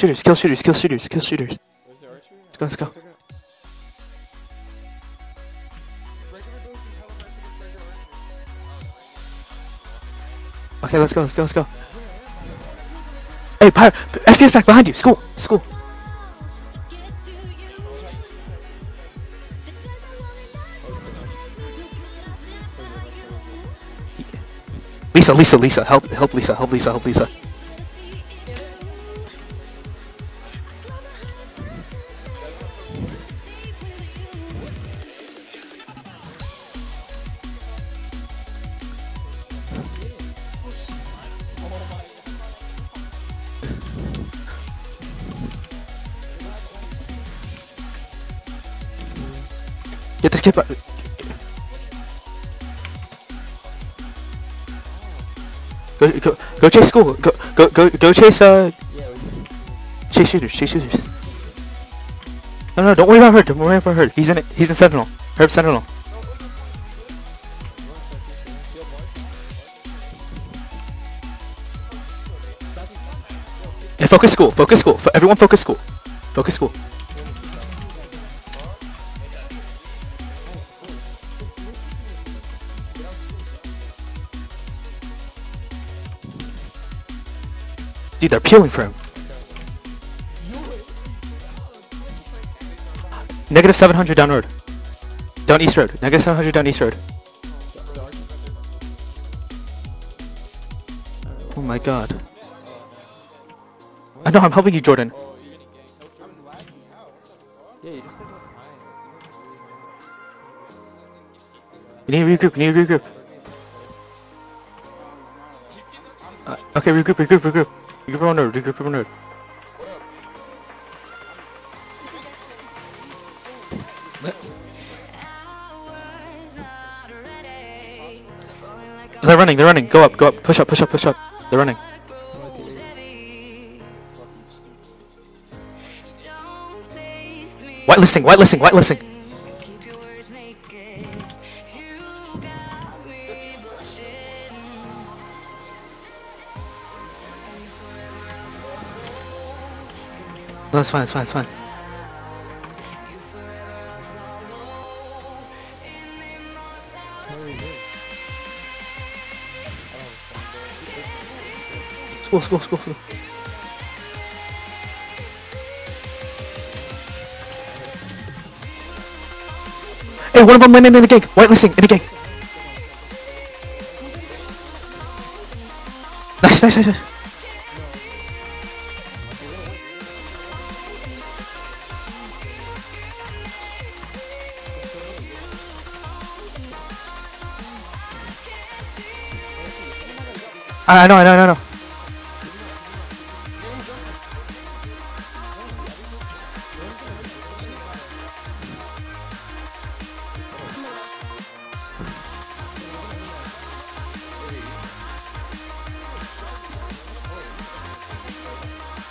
Shooters, kill shooters, kill shooters, kill shooters. Let's go, let's go. Okay, let's go, let's go, let's go. Hey, Pyro, FPS back behind you. School, school. Lisa, Lisa, Lisa, help, help Lisa, help Lisa, help Lisa. Go, go, go chase school. Go, go, go, go chase, uh, chase shooters, chase shooters. No, no, don't worry about her, don't worry about her. He's in it, he's in Sentinel. Herb Sentinel. Hey, focus school, focus school. Fo- Everyone focus school. Focus school. Dude, they're peeling for him. Negative 700 down road. Down east road. Negative 700 down east road. Oh my god. I know, I'm helping you, Jordan. We need to regroup, we need to regroup. Uh, okay, regroup, regroup, regroup. Regroup on road, regroup on road. They're running, they're running. Go up, go up. Push up, push up, push up. They're running. Whitelisting, whitelisting, whitelisting. No, that's fine, that's fine, that's fine. School, school, school, school. Hey, one of them went in in a gang. Whitelisting, in a gang. Nice, nice, nice, nice. Ah, I I know, I know, I know.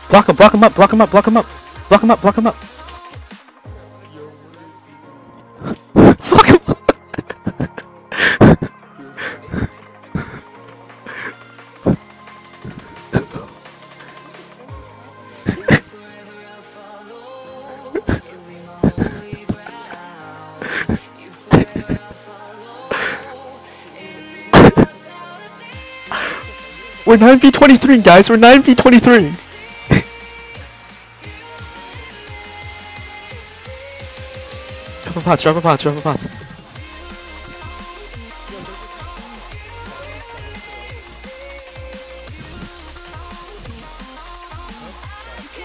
Block him, block him up, block him up, block him up. Block him up, block him up. We're 9v23, guys. We're 9v23. drop a pot, drop a pot, drop a pot.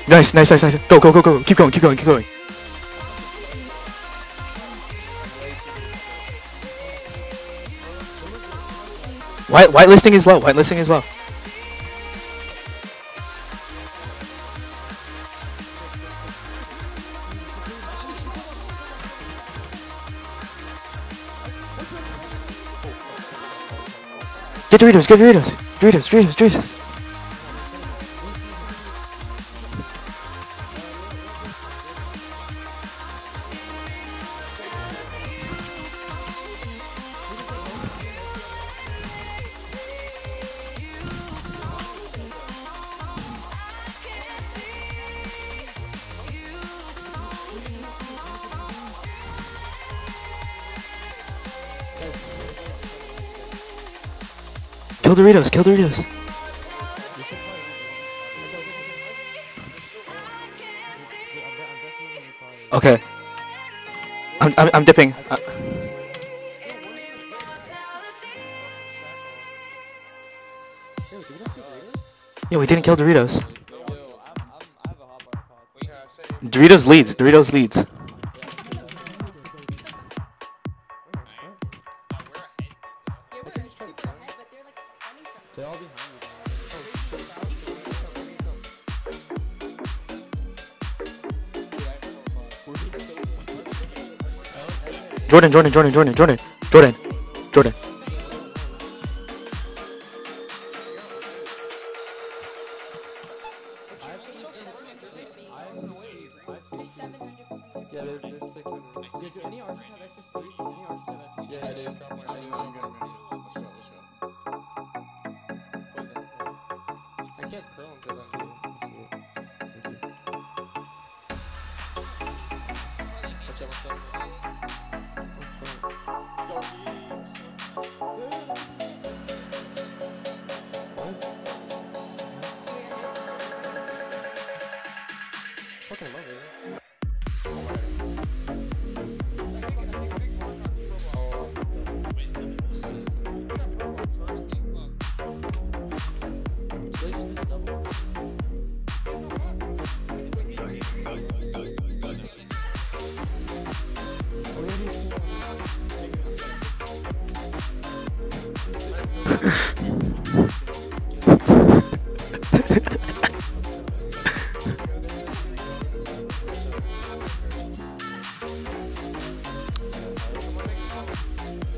Nice, nice, nice, nice. Go, go, go, go. Keep going, keep going, keep going. White, white listing is low. White listing is low. Get Doritos, get Doritos. Doritos, Doritos, Doritos. Kill Doritos. Kill Doritos. Okay. I'm I'm, I'm dipping. Uh, yeah, we didn't kill Doritos. Doritos leads. Doritos leads. Jordan, Jordan, Jordan, Jordan, Jordan, Jordan, Jordan. Of them. Yeah, do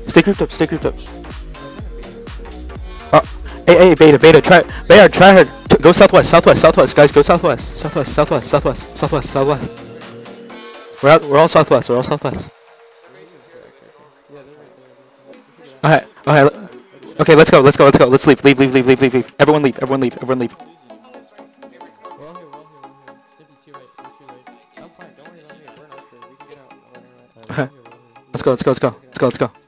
Stay grouped up. Stay grouped up. Oh, hey, hey, beta, beta, try, beta, try hard. Go southwest, southwest, southwest, guys. Go southwest, southwest, southwest, southwest, southwest, southwest. We're out. We're all southwest. We're all southwest. They're right there. Okay, okay. Let's go. Let's go. Let's go. Let's leave. Leave. Leave. Leave. Leave. Leave. Leave. Everyone leave. Everyone leave. Everyone leave. All all all right, right. All right. Let's go. Let's go. Let's go. Let's go. Let's go.